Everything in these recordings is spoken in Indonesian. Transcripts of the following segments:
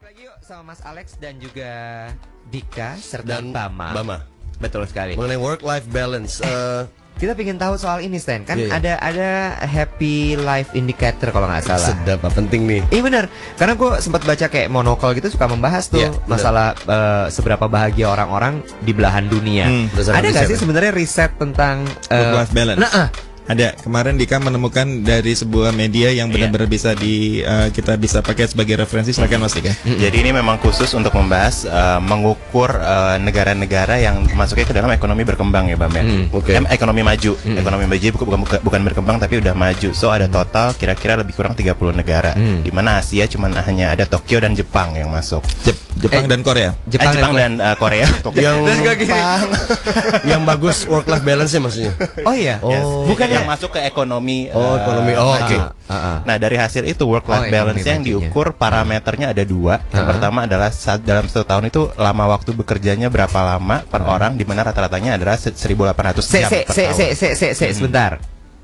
Balik lagi yuk sama Mas Alex dan juga Dika serta Dan Bama. Bama. Betul sekali. Mengenai work life balance. eh, Kita ingin tahu soal ini Stan. Kan Iya, iya. ada ada happy life indicator kalau nggak salah. sedap, penting nih. Iya benar, karena gue sempat baca kayak monokol gitu suka membahas tuh Iya, benar. masalah eh, seberapa bahagia orang-orang di belahan dunia. Hmm, ada nggak sih ya? sebenarnya riset tentang eh, Work-life balance. Nah, ah. Ada kemarin Dika menemukan dari sebuah media yang benar-benar bisa di eh, kita bisa pakai sebagai referensi silakan Mas Dika. Jadi ini memang khusus untuk membahas eh, mengukur eh, negara-negara yang masuknya ke dalam ekonomi berkembang ya Bam ya. Hmm, oke. Em, ekonomi maju. Ekonomi maju bukan, bukan bukan berkembang tapi udah maju. So ada total kira-kira lebih kurang 30 negara. Hmm. Di mana Asia cuma hanya ada Tokyo dan Jepang yang masuk. Jep- Jepang Eh, dan Korea. Jepang, Eh, Jepang dan, dan eh, Korea. Tokyo. yang yang bagus work life balance ya maksudnya. Oh iya. Oh. Yes. Bukan yang ya? masuk ke ekonomi Oh, eh, ekonomi. Oh, oke. Ah, ah. Nah dari hasil itu work Oh, life ekonomi balance yang diukur parameternya ada dua. Yang Ah. pertama adalah saat dalam satu tahun itu lama waktu bekerjanya berapa lama per orang, di mana rata-ratanya adalah se- 1.800 Se jam se per se tahun. se se se se sebentar.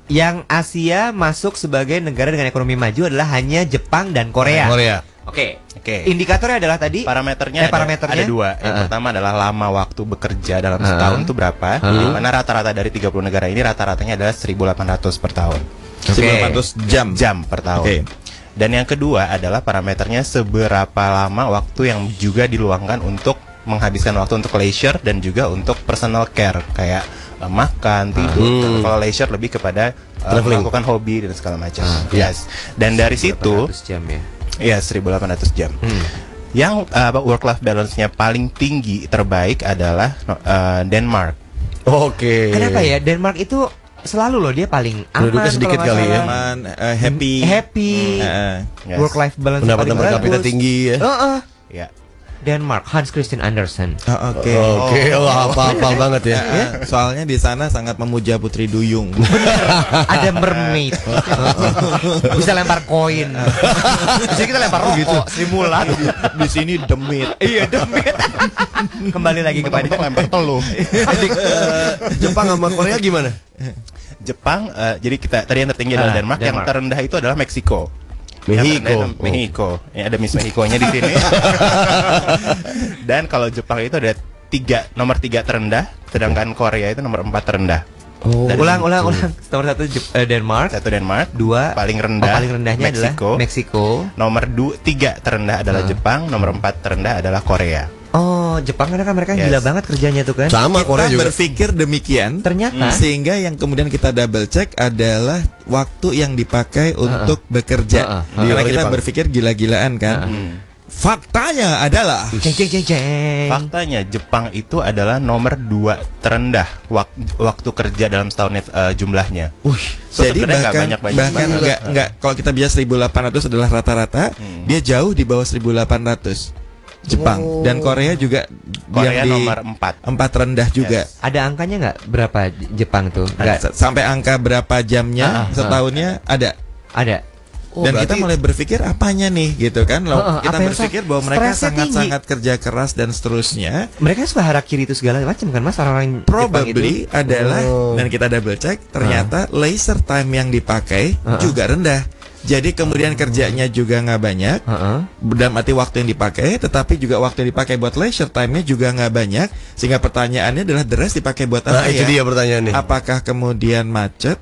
Yang Asia masuk sebagai negara dengan ekonomi maju adalah hanya Jepang dan Korea. Korea. Oke. Oke. Indikatornya adalah tadi Parameternya Eh, ada, parameternya? ada dua. Yang Ah, ah. pertama adalah lama waktu bekerja dalam Ah. setahun itu berapa? Ah. Di mana rata-rata dari 30 negara ini rata-ratanya adalah 1.800 per tahun. Oke. 900 jam. Jam per tahun. Oke. Dan yang kedua adalah parameternya seberapa lama waktu yang juga diluangkan untuk menghabiskan waktu untuk leisure dan juga untuk personal care kayak eh, makan, tidur. Hmm. Kalau leisure lebih kepada Traveling. melakukan hobi dan segala macam. Ah, yes. Dan dari situ 800 jam ya. Ya 1800 jam. Hmm. Yang work life balance-nya paling tinggi terbaik adalah eh, Denmark. Oke. Kenapa ya Denmark itu selalu loh dia paling aman Penduduknya sedikit kali ya. Aman, eh, happy. happy Eh, Yes. work life balance Pendapatan paling per kapita tinggi ya. Heeh. Ya. Denmark Hans Christian Andersen oh, Oke. Oke, oh, apa-apa banget ya. Eh, soalnya di sana sangat memuja Putri Duyung. ada mermaid bisa lempar koin bisa kita lempar rokok Sri Mulat di sini demit. iya demit kembali lagi kepada lempar eh, Jepang sama Korea gimana? Jepang, eh, jadi kita tadi yang tertinggi adalah Ah, Denmark, yang Denmark. terendah itu adalah Meksiko. Mexico. Adalah Mexico. Ya, ada Miss Mexico-nya di sini. Dan kalau Jepang itu ada tiga nomor tiga terendah, sedangkan Korea itu nomor empat terendah. Oh. Dan ulang ulang ulang nomor satu Jep- eh, Denmark Satu Denmark, dua paling oh, rendah, paling rendahnya Meksiko. adalah Meksiko Nomor dua, tiga terendah adalah Ah. Jepang, nomor empat terendah adalah Korea. Jepang karena kan? Mereka Yes. gila banget kerjanya tuh kan. Sama kita Korea juga. berpikir demikian ternyata sehingga yang kemudian kita double check adalah waktu yang dipakai untuk bekerja. Uh-uh. Di karena orang kita Jepang. berpikir gila-gilaan kan. Faktanya adalah jeng jeng jeng jeng. Faktanya Jepang itu adalah nomor dua terendah wak- waktu kerja dalam setahun eh, jumlahnya. So, jadi sebenarnya nggak bahkan banyak-banyak bahkan enggak enggak kalau kita biasa 1800 adalah rata-rata Hmm. dia jauh di bawah 1800 Jepang. Oh. dan Korea juga Korea yang di nomor empat. empat rendah juga. Yes. ada angkanya nggak berapa Jepang tuh? Nggak? S- sampai angka berapa jamnya Ah, ah, setahunnya? Ada. Ada. Oh, dan kita mulai berpikir apanya nih gitu kan? Loh, Heeh, kita apa yang berpikir bahwa mereka sangat-sangat kerja keras dan seterusnya. Mereka suka harakiri itu segala macam kan mas? Orang-orang Jepang probably itu. adalah Oh. dan kita double check ternyata laser time yang dipakai Ah. juga rendah jadi kemudian kerjanya juga nggak banyak Heeh. dalam arti waktu yang dipakai tetapi juga waktu yang dipakai buat leisure time-nya juga nggak banyak sehingga pertanyaannya adalah the rest dipakai buat apa Nah, itu ya dia pertanyaannya. apakah kemudian macet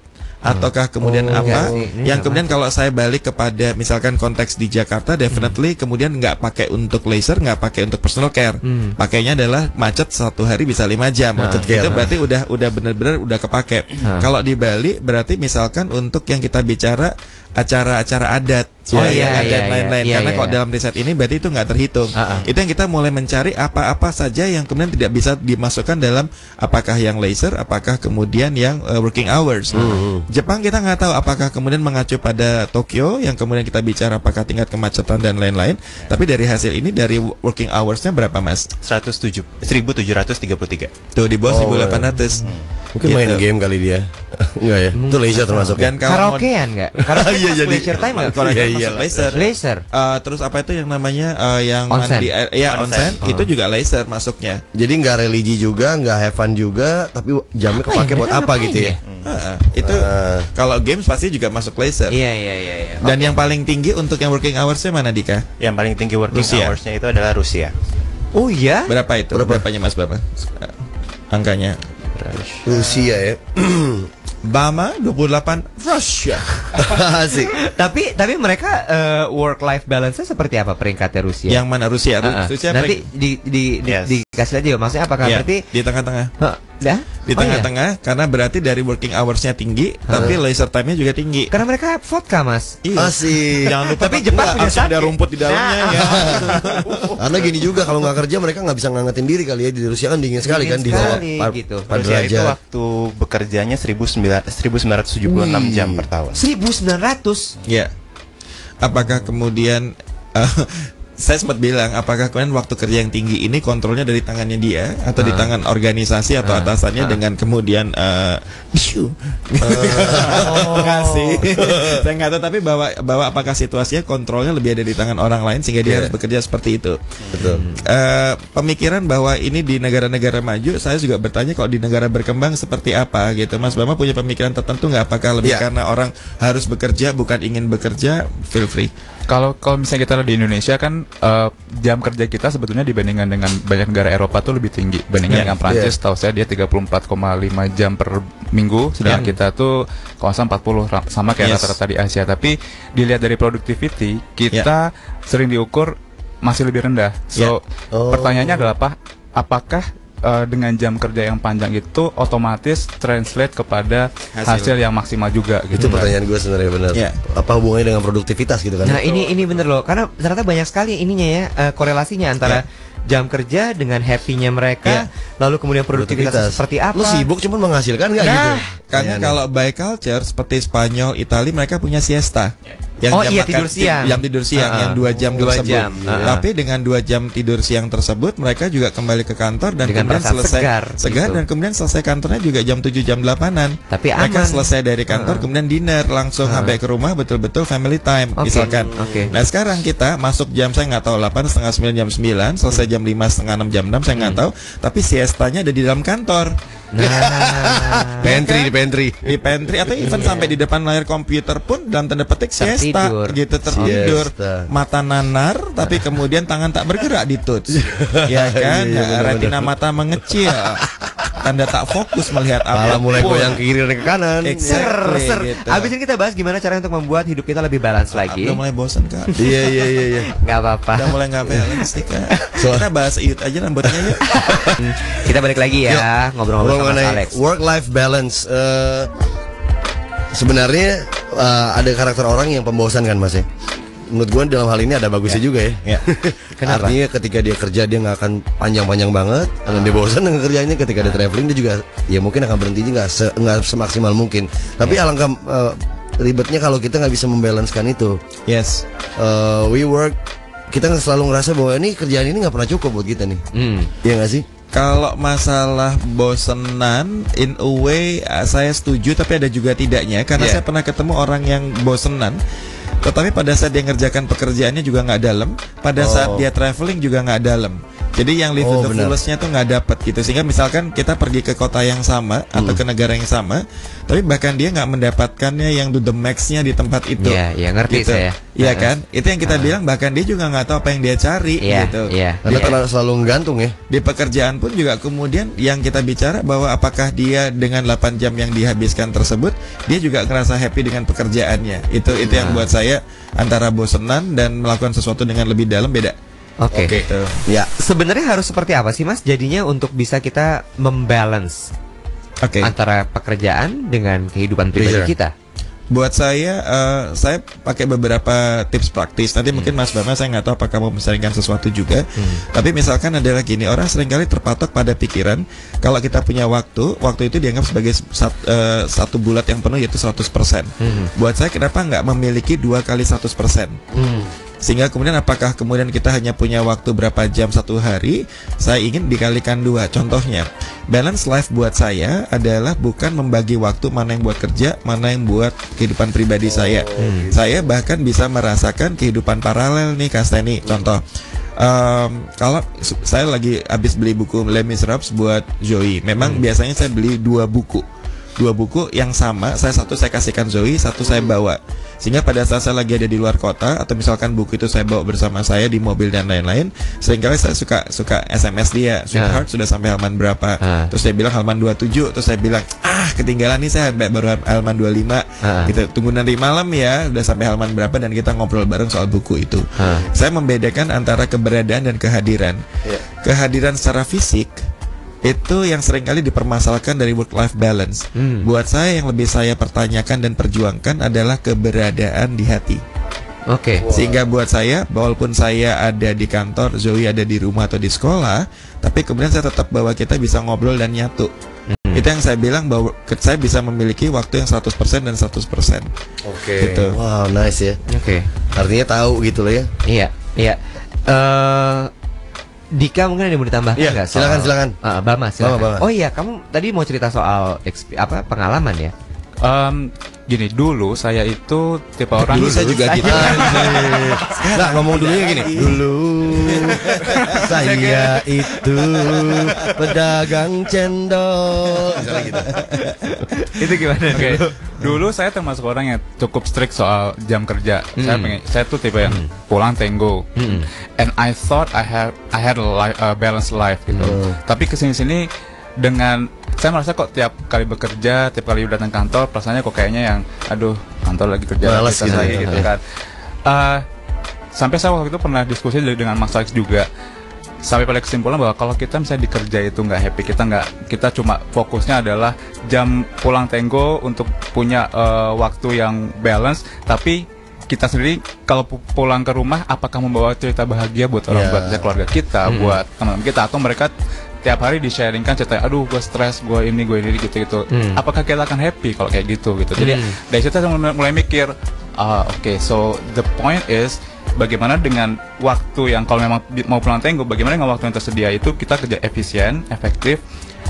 ataukah kemudian Oh, apa ini yang kemudian kalau saya balik kepada misalkan konteks di Jakarta definitely kemudian nggak pakai untuk laser nggak pakai untuk personal care Hmm. pakainya adalah macet satu hari bisa lima jam Macet itu care. berarti udah udah benar-benar udah kepake Hah. kalau di Bali berarti misalkan untuk yang kita bicara acara-acara adat Oh, ya, iya, adat iya, iya. lain-lain Iya, karena iya, kalau iya. dalam riset ini berarti itu nggak terhitung Ah, ah. itu yang kita mulai mencari apa-apa saja yang kemudian tidak bisa dimasukkan dalam apakah yang laser apakah kemudian yang uh, working hours Hmm. Jepang kita nggak tahu apakah kemudian mengacu pada Tokyo yang kemudian kita bicara apakah tingkat kemacetan dan lain-lain. Tapi dari hasil ini dari working hoursnya berapa mas? 107 1733. Tuh di bawah Oh, 1800. Mungkin main Gitu. game kali dia. Enggak ya? Itu leisure termasuk. Dan kalau mau- Karaokean nggak? Karaoke Iya, jadi- leisure time nggak? kalau Iya, iya laser. Laser. Eh, terus apa itu yang namanya eh, yang Onsen. mandi air ya onsen, Onsen. itu juga laser masuknya. Jadi nggak religi juga, nggak have fun juga, tapi jamnya kepake buat apa gitu ya? Heeh, itu Ah. kalau games pasti juga masuk laser. Iya iya iya. iya. Dan yang paling tinggi untuk yang working hoursnya mana Dika? Yang paling tinggi working Rusia. hours-nya itu adalah Rusia. Oh iya. Berapa itu? Berapa? Berapanya Mas Bama? Eh, Angkanya. Rusia ya. Bama 28 Russia. Asik. Tapi tapi mereka work life balance-nya seperti apa peringkatnya Rusia? Yang mana Rusia? Ru- Ah, ah. Rusia nanti paling- di di di, Yes. dikasih aja maksudnya apakah Ya, berarti di tengah-tengah. Dah? Di Oh, iya. tengah-tengah karena berarti dari working hours-nya tinggi, tapi laser time-nya juga tinggi. Karena mereka vodka, Mas. Iya. Asik. Jangan lupa Tapi Jepang punya langsung ada rumput di dalamnya Nah. ya. Karena gini juga kalau nggak kerja mereka nggak bisa ngangetin diri kali ya di Rusia kan dingin sekali Dingin kan di bawah gitu. par Rusia itu waktu bekerjanya 1900 1976 jam per tahun. 1900. Ya. Apakah kemudian eh, saya sempat bilang apakah kemudian waktu kerja yang tinggi ini kontrolnya dari tangannya dia atau di tangan organisasi atau atasannya dengan kemudian eh biu. Enggak sih. saya nggak tahu tapi bahwa bahwa apakah situasinya kontrolnya lebih ada di tangan orang lain sehingga dia Iya. harus bekerja seperti itu. Betul. Eh, pemikiran bahwa ini di negara-negara maju, saya juga bertanya kalau di negara berkembang seperti apa gitu. Mas Bama punya pemikiran tertentu nggak? Apakah lebih Iya. karena orang harus bekerja bukan ingin bekerja? Feel free. Kalau kalau misalnya kita di Indonesia kan eh, jam kerja kita sebetulnya dibandingkan dengan banyak negara Eropa tuh lebih tinggi. Bandingkan Iya, dengan Prancis, tahu saya dia 34,5 jam per minggu, sedangkan Iya. kita tuh salah 40 ra- sama kayak Yes. rata-rata di Asia. Tapi dilihat dari productivity kita sering diukur masih lebih rendah. So Oh. pertanyaannya adalah apa? Apakah eh, dengan jam kerja yang panjang itu otomatis translate kepada Hasil. hasil, yang maksimal juga gitu. Itu pertanyaan gue sebenarnya benar. Iya. Apa hubungannya dengan produktivitas gitu kan? Nah, ini ini bener loh. Karena ternyata banyak sekali ininya ya eh, korelasinya antara jam kerja dengan happy-nya mereka, lalu kemudian produktivitas seperti apa? Lu sibuk cuma menghasilkan nggak Nah, gitu? Karena Kayaknya. kalau by culture seperti Spanyol, Itali mereka punya siesta. Yang Oh jam iya, makan- tidur siang. Jam tidur siang Ah, yang dua jam dua tersebut. jam, ah. Tapi dengan dua jam tidur siang tersebut mereka juga kembali ke kantor dan kemudian selesai segar, segar gitu. dan kemudian selesai kantornya juga jam 7 jam 8-an. Tapi mereka aman. selesai dari kantor kemudian dinner langsung sampai ke rumah betul-betul family time Oke, misalkan. oke. Nah, sekarang kita masuk jam saya nggak tahu 8 setengah 9 jam 9, selesai jam 5 setengah 6 jam 6 saya Hmm. nggak tahu, tapi siestanya ada di dalam kantor. Nah, Pantry di pantry. di pantry atau even sampai di depan layar komputer pun dalam tanda petik siesta Tertidur. gitu tertidur. Siesta. mata nanar tapi kemudian tangan tak bergerak di touch. Ya kan? Iya, iya, retina mata mengecil tanda tak fokus melihat apa mulai goyang ke kiri dan ke kanan. Exactly, ser, ser. gitu. Abis ini kita bahas gimana cara untuk membuat hidup kita lebih balance lagi. udah mulai bosan kak Iya iya iya iya. Gak apa-apa. udah mulai nggak balance nih kak kita bahas iut aja rambutnya yuk Kita balik lagi ya ngobrol-ngobrol Ngobrol sama Alex. work life balance. eh, sebenarnya eh, ada karakter orang yang pembosan kan mas ya. Menurut gue dalam hal ini ada bagusnya juga ya. Ya. Kenapa? Artinya ketika dia kerja dia nggak akan panjang-panjang banget. Dan dia bosan dengan kerjanya. Ketika dia traveling dia juga ya mungkin akan berhenti nggak se semaksimal mungkin. Tapi alangkah eh, ribetnya kalau kita nggak bisa membalancekan itu. yes Eh, we work kita selalu ngerasa bahwa ini kerjaan ini nggak pernah cukup buat kita nih. Hmm. Iya nggak sih? Kalau masalah bosenan, in a way uh, saya setuju, tapi ada juga tidaknya karena Yeah. saya pernah ketemu orang yang bosenan, tetapi pada saat dia ngerjakan pekerjaannya juga nggak dalam, pada saat Oh. dia traveling juga nggak dalam. Jadi yang live Oh, to the benar. fullest-nya tuh nggak dapat gitu, sehingga misalkan kita pergi ke kota yang sama atau Hmm. ke negara yang sama, tapi bahkan dia nggak mendapatkannya yang do the max-nya di tempat itu. Iya, iya, ngerti Gitu. saya. Iya Heeh. kan? Itu yang kita bilang bahkan dia juga nggak tahu apa yang dia cari Iya, gitu. iya. Karena terlalu selalu gantung ya. Di pekerjaan pun juga kemudian yang kita bicara bahwa apakah dia dengan 8 jam yang dihabiskan tersebut dia juga ngerasa happy dengan pekerjaannya. Itu itu yang buat saya antara bosenan dan melakukan sesuatu dengan lebih dalam beda. Oke. Gitu. Ya. Sebenarnya harus seperti apa sih Mas jadinya untuk bisa kita membalance Oke. antara pekerjaan dengan kehidupan pribadi Leisure. kita? Buat saya eh, saya pakai beberapa tips praktis. Nanti mungkin Mas Bama saya nggak tahu apakah mau mensaringkan sesuatu juga. Tapi misalkan adalah gini, orang sering kali terpatok pada pikiran kalau kita punya waktu, waktu itu dianggap sebagai sat- eh, satu bulat yang penuh yaitu 100%. Buat saya kenapa nggak memiliki dua kali 100%? Sehingga kemudian apakah kemudian kita hanya punya waktu berapa jam satu hari? Saya ingin dikalikan dua. Contohnya, balance life buat saya adalah bukan membagi waktu mana yang buat kerja, mana yang buat kehidupan pribadi saya. Saya bahkan bisa merasakan kehidupan paralel nih Kak Steny. Contoh, Um, kalau saya lagi habis beli buku Les Miserables buat Zoe, memang biasanya saya beli dua buku, dua buku yang sama. Saya satu saya kasihkan Zoe, satu saya bawa. Sehingga pada saat saya lagi ada di luar kota atau misalkan buku itu saya bawa bersama saya di mobil dan lain-lain, sering kali saya suka suka SMS dia, sweetheart sudah sampai halaman berapa? Ah. Terus saya bilang halaman 27, terus saya bilang ah ketinggalan nih saya baru halaman 25. Ah. Gitu. Tunggu nanti malam ya, udah sampai halaman berapa dan kita ngobrol bareng soal buku itu. Ah. Saya membedakan antara keberadaan dan kehadiran. Kehadiran secara fisik itu yang sering kali dipermasalahkan dari work life balance. Hmm. Buat saya yang lebih saya pertanyakan dan perjuangkan adalah keberadaan di hati. Oke. Sehingga buat saya, walaupun saya ada di kantor, Zoe ada di rumah atau di sekolah, tapi kemudian saya tetap bahwa kita bisa ngobrol dan nyatu. Hmm. Itu yang saya bilang bahwa saya bisa memiliki waktu yang 100% dan 100%. Oke. Gitu. Wow, nice ya. Oke. Artinya tahu gitu loh ya. Iya, iya. Eh Dika mungkin ada yang mau ditambahkan Iya, nggak? silakan, soal- silakan. Ah, Bama, silakan. Bama, Bama. Oh iya, kamu tadi mau cerita soal exp- apa pengalaman ya? Em, gini dulu saya itu tipe orang Dulu saya juga gitu. Nah, ngomong dulunya gini. Dulu saya itu pedagang cendol. Gitu. Itu gimana? Oke, dulu saya termasuk orang yang cukup strict soal jam kerja. Saya pengen, saya tuh tipe yang pulang tenggo. And I thought I had I had a li- a balanced life gitu. Tapi ke sini-sini dengan saya merasa kok tiap kali bekerja, tiap kali datang kantor, perasaannya kok kayaknya yang, aduh kantor lagi kerja, aktivitas gitu lagi ya. gitu kan. Eh, sampai saya waktu itu pernah diskusi dengan Mas Alex juga sampai pada kesimpulan bahwa kalau kita misalnya di kerja itu nggak happy kita nggak kita cuma fokusnya adalah jam pulang tenggo untuk punya eh, waktu yang balance tapi kita sendiri kalau pu- pulang ke rumah apakah membawa cerita bahagia buat orang Ya. buat keluarga kita buat teman-teman kita atau mereka tiap hari di sharingkan cerita aduh gue stres gue ini gue ini gitu gitu Hmm. apakah kita akan happy kalau kayak gitu gitu jadi Hmm. dari situ saya mulai, mulai mikir ah oke so the point is bagaimana dengan waktu yang kalau memang mau pulang tenggo bagaimana dengan waktu yang tersedia itu kita kerja efisien efektif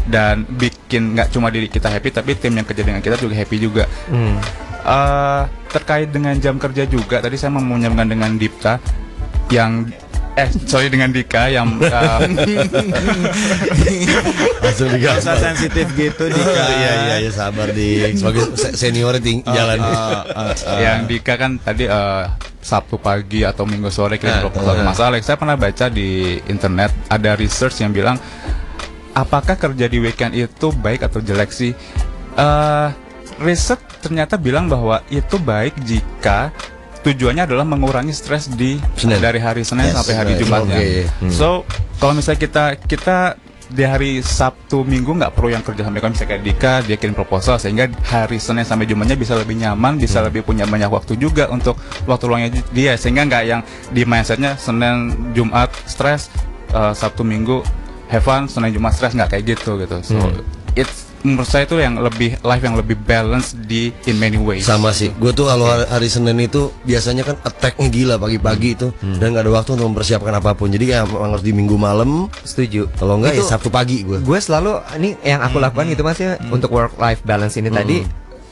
dan bikin nggak cuma diri kita happy tapi tim yang kerja dengan kita juga happy juga Hmm. Eh, terkait dengan jam kerja juga tadi saya mau menyambungkan dengan Dipta yang eh sorry dengan Dika yang eh, Langsung Gak digas. usah sensitif gitu Dika. Iya iya ya sabar di sebagai se- senior ting jalan. yang Dika kan tadi eh, Sabtu pagi atau Minggu sore kirim proposal ke Mas Alex. Saya pernah baca di internet ada research yang bilang apakah kerja di weekend itu baik atau jelek sih? Eh research ternyata bilang bahwa itu baik jika tujuannya adalah mengurangi stres di Senin. dari hari Senin Yes, sampai hari. Jumatnya. Oke. Hmm. So kalau misalnya kita kita di hari Sabtu Minggu nggak perlu yang kerja sampai kan bisa kayak Dika dia kirim proposal sehingga hari Senin sampai Jumatnya bisa lebih nyaman bisa Hmm. lebih punya banyak waktu juga untuk waktu luangnya dia sehingga nggak yang di mindsetnya Senin Jumat stres eh, Sabtu Minggu have fun Senin Jumat stres nggak kayak gitu gitu so Hmm. it's menurut saya itu yang lebih life yang lebih balance di in many ways Sama sih, gue tuh kalau hari, hari Senin itu biasanya kan attacknya gila pagi-pagi itu dan nggak ada waktu untuk mempersiapkan apa pun. Jadi ya emang harus di minggu malam. Setuju. Kalau enggak ya Itu- Sabtu pagi gue. Gue selalu ini yang aku lakukan gitu mas ya untuk work life balance ini tadi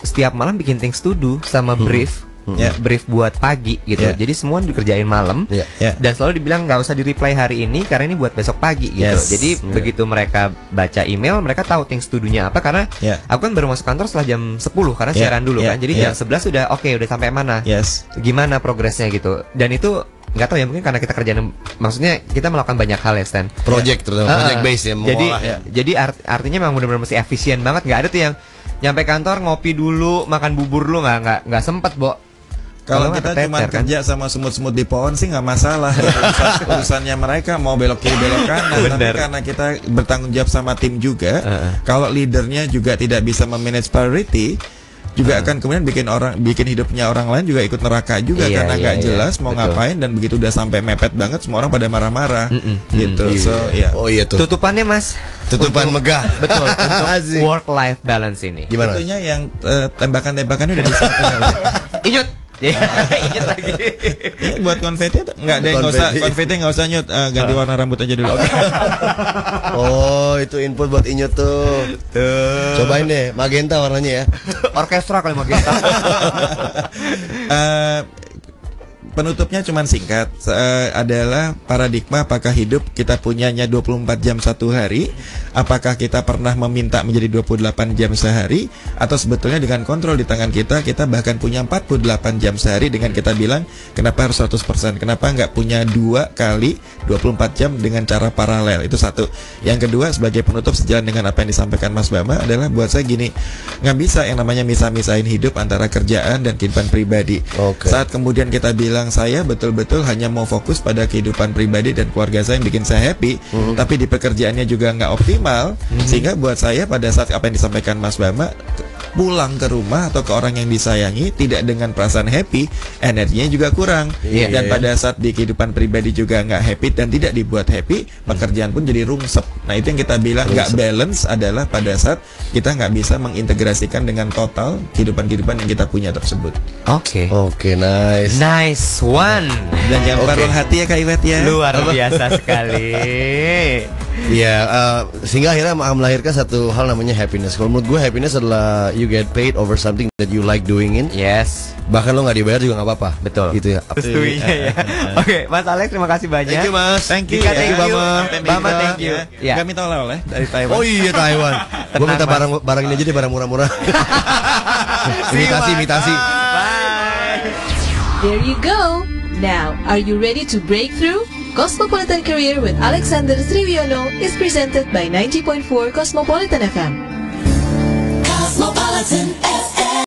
setiap malam bikin things to do sama brief. Ya. brief buat pagi gitu. Ya. Jadi semua dikerjain malam. Ya. Ya. Dan selalu dibilang nggak usah di reply hari ini karena ini buat besok pagi gitu. Yes. Jadi begitu mereka baca email, mereka tahu things to do-nya apa karena Ya. aku kan baru masuk kantor setelah jam 10 karena Ya. siaran dulu Ya. kan. Jadi Ya. jam 11 sudah oke udah sampai mana. Yes. Gimana progresnya gitu. Dan itu nggak tahu ya mungkin karena kita kerjaan maksudnya kita melakukan banyak hal ya Stan. Project terutama Ah, project base ya Jadi ya. jadi art- artinya memang benar-benar mesti efisien banget. nggak ada tuh yang nyampe kantor ngopi dulu, makan bubur dulu nggak nggak nggak sempet, Bo. Kalau kita cuma kan? kerja sama semut-semut di pohon sih nggak masalah. Urusan- urusannya mereka mau belok kiri belok kanan. Tapi Bener. karena kita bertanggung jawab sama tim juga, Heeh. kalau leadernya juga tidak bisa memanage priority, juga akan kemudian bikin orang bikin hidupnya orang lain juga ikut neraka juga Iya, karena iya, nggak iya. jelas mau Betul. ngapain dan begitu udah sampai mepet banget semua orang pada marah-marah Mm-mm. gitu. So ya. Oh iya tuh. Tutupannya Mas. Tutupan megah. Betul untuk work life balance ini. Gimana? Tentunya yang eh, tembakan-tembakannya udah disatukan. Inyut, Ingat lagi. Ini buat konfeti atau- nggak ada yang nggak usah Konfeti. konfeti nggak usah nyut eh, ganti warna rambut aja dulu. Oh, itu input buat Inyot tuh. Cobain deh, magenta warnanya ya. Orkestra kalau mau kita. Penutupnya cuman singkat. Eh, adalah paradigma apakah hidup kita punyanya 24 jam satu hari apakah kita pernah meminta menjadi 28 jam sehari atau sebetulnya dengan kontrol di tangan kita kita bahkan punya 48 jam sehari dengan kita bilang kenapa harus 100% kenapa nggak punya dua kali 24 jam dengan cara paralel? Itu satu. Yang kedua sebagai penutup sejalan dengan apa yang disampaikan Mas Bama adalah buat saya gini nggak bisa yang namanya misah-misahin hidup antara kerjaan dan kehidupan pribadi. Oke. saat kemudian kita bilang saya betul-betul hanya mau fokus pada kehidupan pribadi dan keluarga saya yang bikin saya happy, tapi di pekerjaannya juga nggak optimal, sehingga buat saya pada saat apa yang disampaikan Mas Bama pulang ke rumah atau ke orang yang disayangi tidak dengan perasaan happy, energinya juga kurang. Iya, dan pada saat di kehidupan pribadi juga nggak happy dan tidak dibuat happy, pekerjaan pun jadi rungsep. Nah itu yang kita bilang nggak balance adalah pada saat kita nggak bisa mengintegrasikan dengan total kehidupan-kehidupan yang kita punya tersebut. Oke. Oke, nice. Nice one. Dan jangan paruh hati ya Kak Iwet ya. Luar biasa sekali. Iya, eh, sehingga akhirnya melahirkan satu hal namanya happiness. Kalau menurut gue happiness adalah you get paid over something that you like doing in. Yes. Bahkan lo nggak dibayar juga nggak apa-apa. Betul. Gitu ya. Setujunya ya. Oke, Mas Alex terima kasih banyak. Thank you Mas. Thank you. Dika, ya. thank you. Bama. Bama, thank you. Ya. Gak minta oleh-oleh dari Taiwan. Oh iya Taiwan. gue minta barang barang ini aja deh barang murah-murah. imitasi imitasi. There you go. Now, are you ready to break through? Cosmopolitan Career with Alexander Sriwiono is presented by 90.4 Cosmopolitan FM. Cosmopolitan FM.